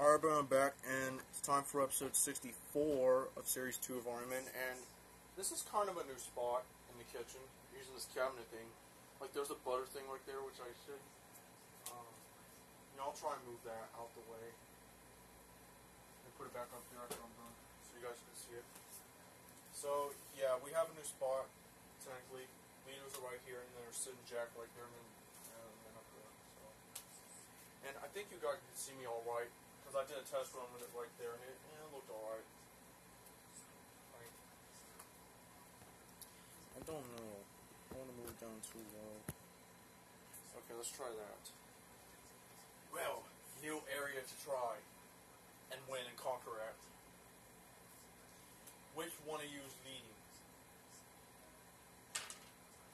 Alright, but I'm back, and it's time for episode 64 of Series 2 of Army Men, and this is kind of a new spot in the kitchen, using this cabinet thing. Like, there's a butter thing right there, which I should, um, you know, I'll try and move that out the way, and put it back up there after I'm done, so you guys can see it. So, yeah, we have a new spot, technically. Leaders are right here, and then there's Sid and Jack right there, and then, up there, so. And I think you guys can see me all right, because I did a test run with it right there, and it, yeah, it looked all right. I don't know. I want to move it down too low. Okay, let's try that. Well, new area to try, and win and conquer at. Which one of you is leading?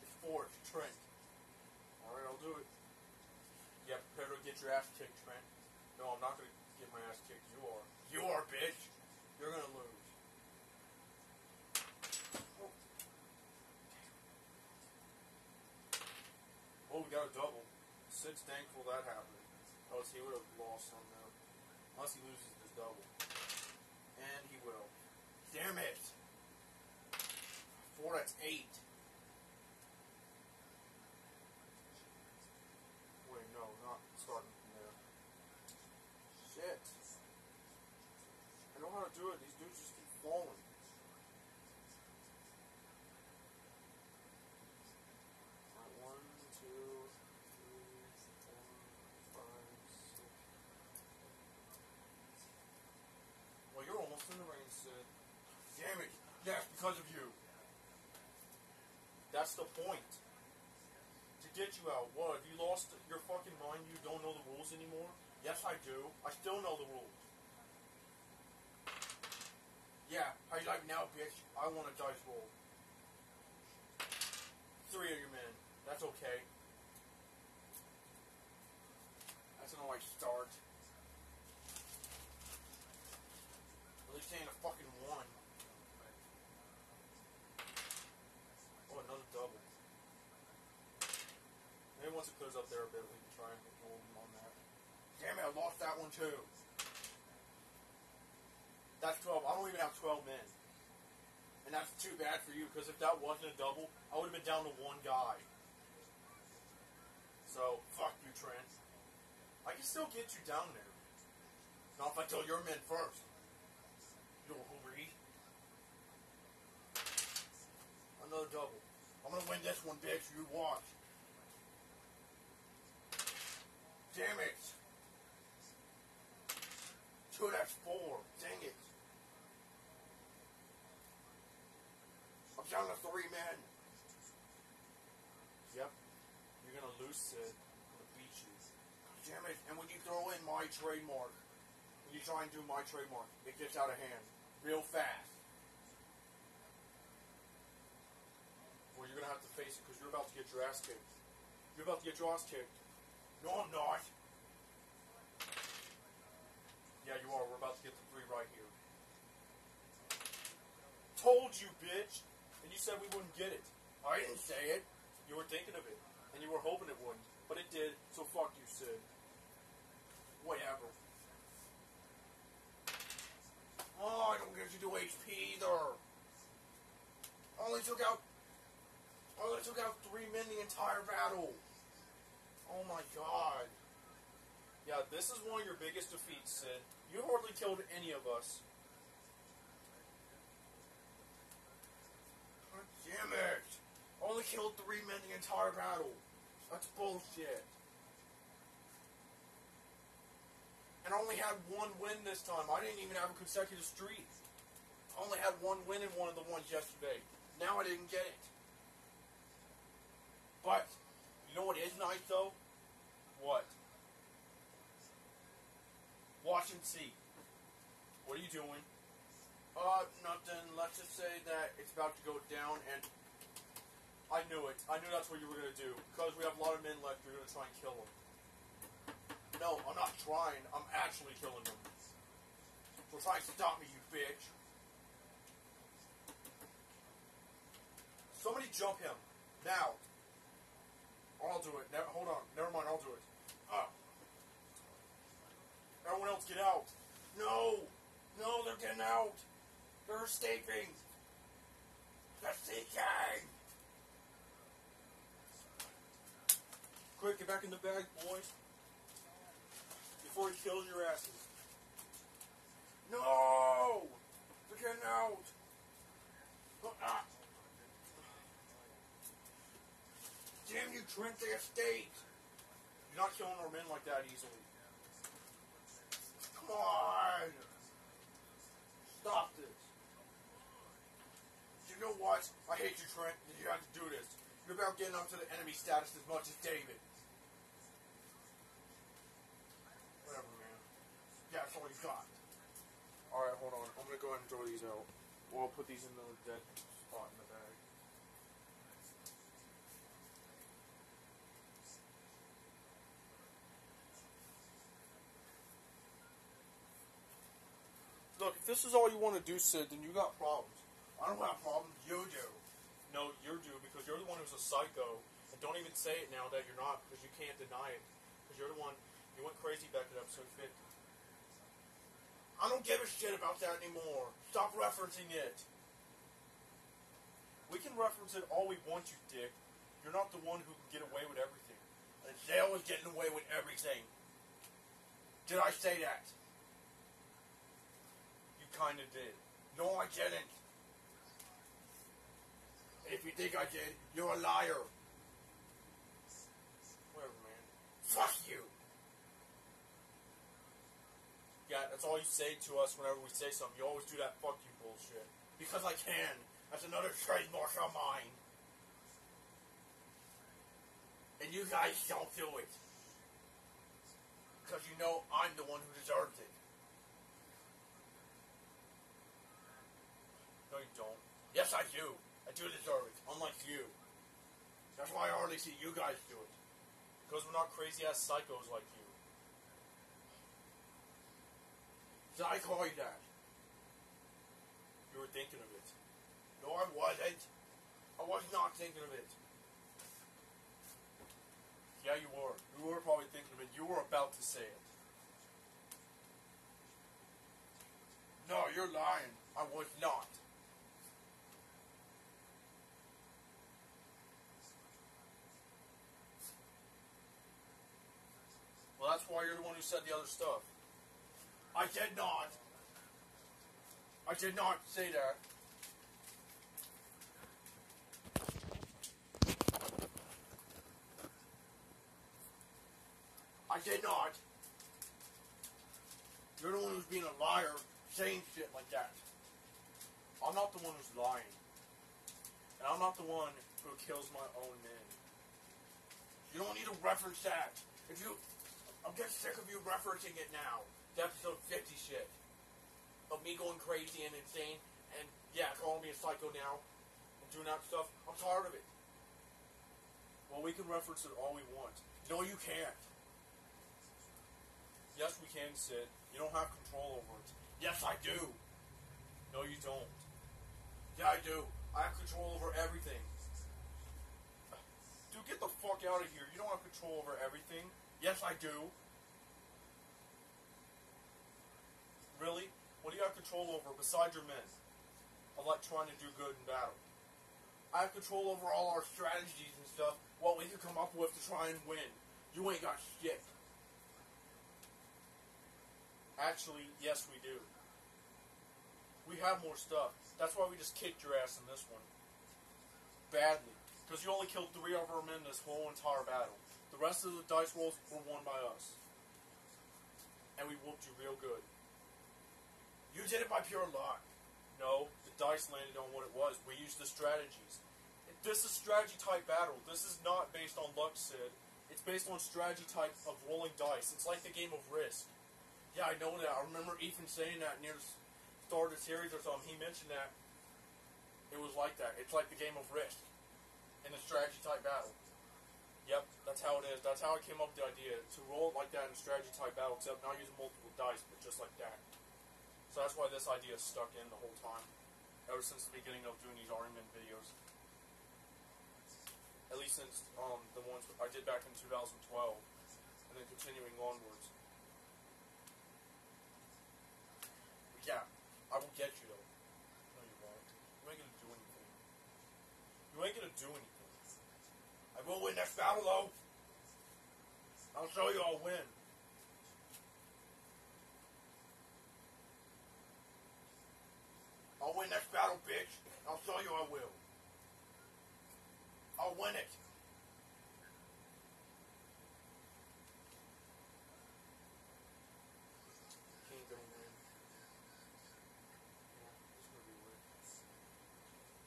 It's Forge, Trent. Alright, I'll do it. Yeah, prepare to get your ass kicked, Trent. No, I'm not gonna get my ass kicked. You are. You are, bitch. You're gonna lose. Oh. Oh, we got a double. Sid's thankful that happened. Else he would have lost on that. Unless he loses this double. And he will. Damn it! Four, that's eight. Wait, no, not starting from there. Shit. I know how to do it. These dudes just keep falling. Well, you're almost in the range, Sid. Damn it! Yes, because of you. That's the point. To get you out. What? Have you lost your fucking mind? You don't know the rules anymore? Yes, I do. I still know the rules. Yeah, how you like now, bitch? I want a dice roll. Three of your men. That's okay. That's an alright start. At least ain't a fucking one. Oh, another double. Maybe once it clears up there a bit, we can try and hold him on that. Damn it, I lost that one too. That's 12. I don't even have 12 men. And that's too bad for you, because if that wasn't a double, I would have been down to one guy. So, fuck you, Trent. I can still get you down there. Not if I tell your men first. You hooey. Another double. I'm gonna win this one, bitch. You watch. Damn it. Two, that's four. Dang it. I'm down to three men. Yep. You're gonna lose. I'm gonna beat you. Damn it. And when you throw in my trademark, when you try and do my trademark, it gets out of hand real fast. Well, you're gonna have to face it because you're about to get your ass kicked. You're about to get your ass kicked. No, I'm not. Yeah, you are. We're about to get the three right here. Told you, bitch. And you said we wouldn't get it. I didn't say it. You were thinking of it. And you were hoping it wouldn't. But it did. So fuck you, Sid. Whatever. Oh, I don't get to HP either. I only took out I only took out three men the entire battle. Oh my god. Yeah, this is one of your biggest defeats, Sid. You hardly killed any of us. God damn it! I only killed three men the entire battle. That's bullshit. And I only had one win this time. I didn't even have a consecutive streak. I only had one win in one of the ones yesterday. Now I didn't get it. But, you know what is nice though? What? Watch and see. What are you doing? Uh, nothing. Let's just say that it's about to go down and I knew it. I knew that's what you were going to do. Because we have a lot of men left, you're going to try and kill them. No, I'm not trying. I'm actually killing them. So try and stop me, you bitch. Somebody jump him. Now. I'll do it. Never, hold on. Never mind. I'll do it. Uh. Everyone else get out. No! No, they're getting out! They're escaping! Get back in the bag, boys. Before he kills your asses. No! They're getting out! Ah. Damn you, Trent, they escaped! You're not killing our men like that easily. Come on! Stop this. You know what? I hate you, Trent, you have to do this. You're about getting up to the enemy status as much as David. Whatever, man. Yeah, that's all you got. Alright, hold on. I'm gonna go ahead and throw these out. Well, I'll put these in the dead spot in the bag. Look, if this is all you want to do, Sid, then you got problems. I don't have problems. You do. No, you do because you're the one who's a psycho. And don't even say it now that you're not because you can't deny it. Because you're the one. You went crazy back in episode 50. I don't give a shit about that anymore. Stop referencing it. We can reference it all we want, you dick. You're not the one who can get away with everything. And Zale was getting away with everything. Did I say that? You kinda did. No, I didn't. If you think I did, you're a liar. Whatever, man. Fuck you. Yeah, that's all you say to us whenever we say something. You always do that fuck you bullshit. Because I can. That's another trademark of mine. And you guys don't do it. Because you know I'm the one who deserves it. No, you don't. Yes, I do. I do deserve it, unlike you. That's why I hardly see you guys do it. Because we're not crazy ass psychos like you. Did I call you that? You were thinking of it. No, I wasn't. I was not thinking of it. Yeah, you were. You were probably thinking of it. You were about to say it. No, you're lying. I was not. Well, that's why you're the one who said the other stuff. I did not. I did not say that. I did not. You're the one who's being a liar, saying shit like that. I'm not the one who's lying. And I'm not the one who kills my own men. You don't need to reference that. If you, I'm getting sick of you referencing it now. The episode 50 shit. Of me going crazy and insane, and yeah, calling me a psycho now, and doing that stuff. I'm tired of it. Well, we can reference it all we want. No, you can't. Yes, we can, Sid. You don't have control over it. Yes, I do. No, you don't. Yeah, I do. I have control over everything. Dude, get the fuck out of here. You don't have control over everything. Yes, I do. Really? What do you have control over besides your men? Of like trying to do good in battle. I have control over all our strategies and stuff, what we can come up with to try and win. You ain't got shit. Actually, yes we do. We have more stuff. That's why we just kicked your ass in this one. Badly. Because you only killed three of our men this whole entire battle. The rest of the dice rolls were won by us. And we whooped you real good. You did it by pure luck. No, the dice landed on what it was. We used the strategies. This is strategy type battle. This is not based on luck, Sid. It's based on strategy type of rolling dice. It's like the game of Risk. Yeah, I know that. I remember Ethan saying that near the start of the series or something. He mentioned that it was like that. It's like the game of Risk in a strategy type battle. Yep, that's how it is. That's how I came up with the idea to roll it like that in a strategy type battle, except not using multiple dice, but just like that. So that's why this idea stuck in the whole time, ever since the beginning of doing these Army Men videos. At least since um, the ones I did back in 2012, and then continuing onwards. But yeah, I will get you though. No, you won't. You ain't gonna do anything. You ain't gonna do anything. I will win that battle though. I'll show you I'll win. Win next battle, bitch. I'll show you I will. I'll win it.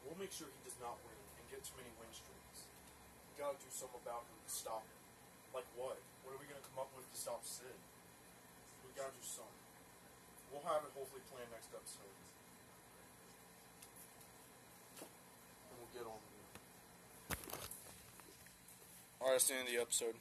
We'll make sure he does not win and get too many win streaks. We gotta do something about him to stop him. Like what? What are we gonna come up with to stop Sid? We gotta do something. We'll have it hopefully planned next episode. And we'll get on with it. Alright, that's the end of the episode.